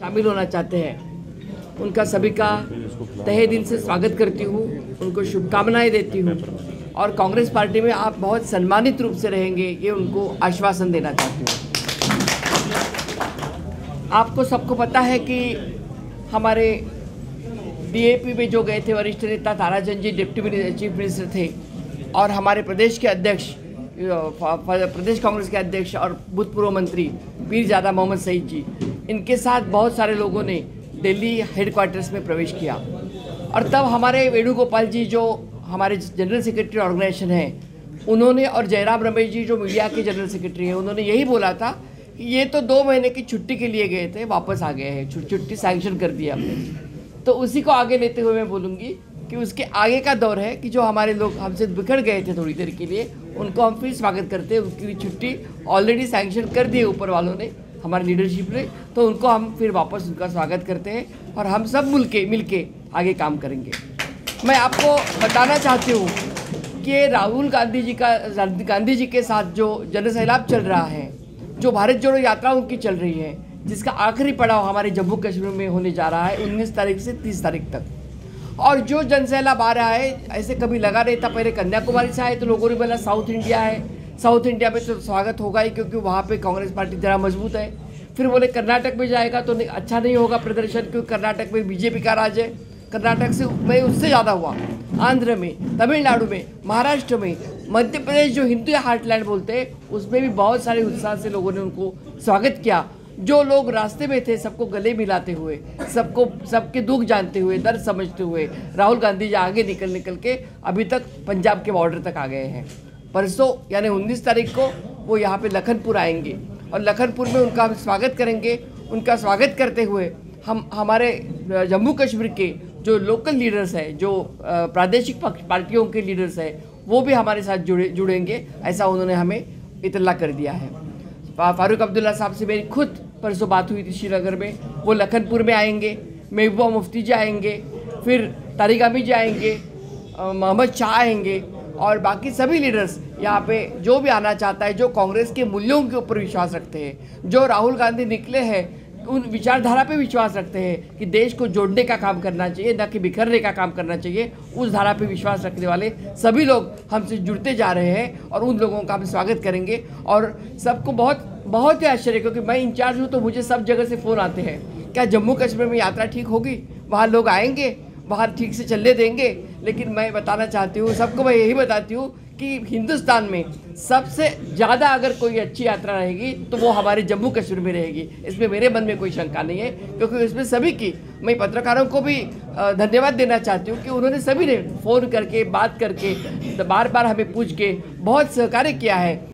शामिल होना चाहते हैं। उनका सभी का तहे दिल से स्वागत करती हूँ, उनको शुभकामनाएँ देती हूँ और कांग्रेस पार्टी में आप बहुत सम्मानित रूप से रहेंगे, ये उनको आश्वासन देना चाहती हूँ। आपको सबको पता है कि हमारे डीएपी में जो गए थे वरिष्ठ नेता Tarachand ji, deputy chief minister थे और हमारे प्रदेश के अध्यक्ष प्रदेश कांग्रेस के अध्यक्ष और भूतपूर्व मंत्री पीरजादा मोहम्मद सईद जी। इनके साथ बहुत सारे लोगों ने दिल्ली हेडक्वार्टर्स में प्रवेश किया। और तब हमारे वेणुगोपाल जी जो हमारे जनरल सेक्रेटरी ऑर्गेनाइजेशन हैं, उन्होंने और जयराम रमेश जी जो मीडिया के जनरल सेक्रेटरी हैं, उन्होंने यही बोला था कि ये तो दो महीने की छुट्टी के लिए गए थे, वापस आ गए हैं छुट्टी सैंक्शन कर दिया हमने। तो उसी को आगे लेते हुए मैं बोलूँगी कि उसके आगे का दौर है कि जो हमारे लोग हमसे बिखर गए थे थोड़ी देर के लिए, उनको हम फिर स्वागत करते हैं, उनकी छुट्टी ऑलरेडी सैंक्शन कर दी है ऊपर वालों ने। हमारी लीडरशिप ने तो उनको हम फिर वापस उनका स्वागत करते हैं और हम सब मिल के मिल के आगे काम करेंगे। मैं आपको बताना चाहती हूँ कि राहुल गांधी जी का, गांधी जी के साथ जो जन सैलाब चल रहा है, जो भारत जोड़ो यात्रा उनकी चल रही है, जिसका आखिरी पड़ाव हमारे जम्मू कश्मीर में होने जा रहा है 19 तारीख से 30 तारीख तक। और जो जन सैलाब आ रहा है, ऐसे कभी लगा नहीं था, पहले कन्याकुमारी से आए तो लोगों ने बोला, साउथ इंडिया है। साउथ इंडिया में तो स्वागत होगा ही क्योंकि वहाँ पे कांग्रेस पार्टी ज़रा मज़बूत है। फिर बोले कर्नाटक में जाएगा तो नहीं, अच्छा नहीं होगा प्रदर्शन क्योंकि कर्नाटक में बीजेपी का राज है। कर्नाटक से में उससे ज़्यादा हुआ। आंध्र में तमिलनाडु में महाराष्ट्र में मध्य प्रदेश जो हिंदू हार्टलैंड बोलते हैं उसमें भी बहुत सारे उत्साह से लोगों ने उनको स्वागत किया। जो लोग रास्ते में थे सबको गले मिलाते हुए सबको सबके दुख जानते हुए दर्द समझते हुए राहुल गांधी जी आगे निकल निकल के अभी तक पंजाब के बॉर्डर तक आ गए हैं। परसों, यानी 19 तारीख को, वो यहाँ पे लखनपुर आएँगे। और लखनपुर में उनका हम स्वागत करेंगे। उनका स्वागत करते हुए हम, हमारे जम्मू कश्मीर के जो लोकल लीडर्स हैं, जो प्रादेशिक पार्टियों के लीडर्स हैं, वो भी हमारे साथ जुड़े, जुड़ेंगे। ऐसा उन्होंने हमें इतला कर दिया है। फारूक अब्दुल्ला साहब से मेरी खुद परसों बात हुई थी श्रीनगर में। वो लखनपुर में आएँगे, महबूबा मुफ्ती जी आएँगे, फिर तारिक अमी जी आएँगे मोहम्मद शाह आएँगे। और बाकी सभी लीडर्स यहाँ पे जो भी आना चाहता है, जो कांग्रेस के मूल्यों के ऊपर विश्वास रखते हैं, जो राहुल गांधी निकले हैं, उन विचारधारा पे विश्वास रखते हैं कि देश को जोड़ने का काम करना चाहिए, न कि बिखरने का काम करना चाहिए, उस धारा पे विश्वास रखने वाले सभी लोग हमसे जुड़ते जा रहे हैं और उन लोगों का हम स्वागत करेंगे। और सबको बहुत बहुत ही आश्चर्य क्योंकि मैं इंचार्ज हूँ तो मुझे सब जगह से फ़ोन आते हैं। क्या जम्मू कश्मीर में यात्रा ठीक होगी? वहाँ लोग आएँगे? बाहर ठीक से चलने देंगे। लेकिन मैं बताना चाहती हूँ, सबको मैं यही बताती हूँ कि हिंदुस्तान में सबसे ज़्यादा अगर कोई अच्छी यात्रा रहेगी तो वो हमारे जम्मू कश्मीर में रहेगी। इसमें मेरे मन में कोई शंका नहीं है, क्योंकि इसमें सभी की, मैं पत्रकारों को भी धन्यवाद देना चाहती हूँ कि उन्होंने सभी ने फ़ोन करके, बात करके बार बार हमें पूछ के बहुत सहकार्य किया है।